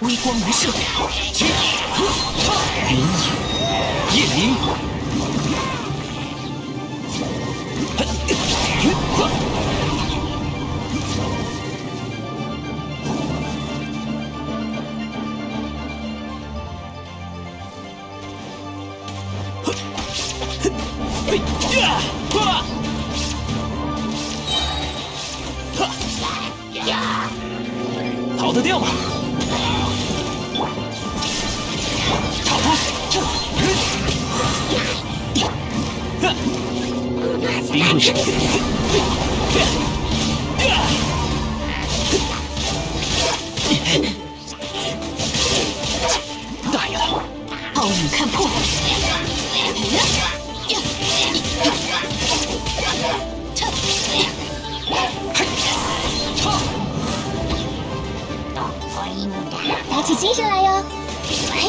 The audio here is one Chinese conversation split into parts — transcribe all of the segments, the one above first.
微光无射，云影夜灵，逃得掉吗？冰棍闪电，大爷了！暴雨看破，自信者だよ。は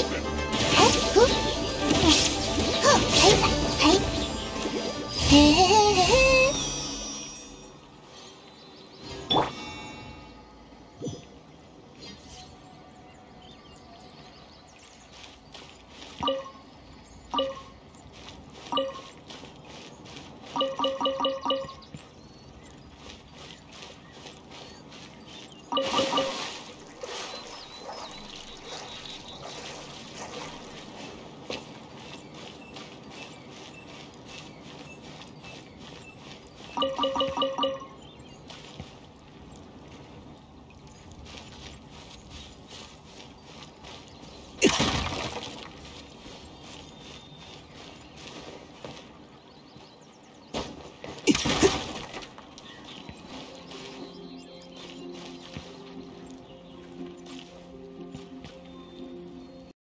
い。